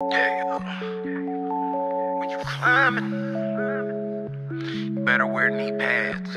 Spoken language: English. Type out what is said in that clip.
Yeah. When you climbing, you better wear knee pads.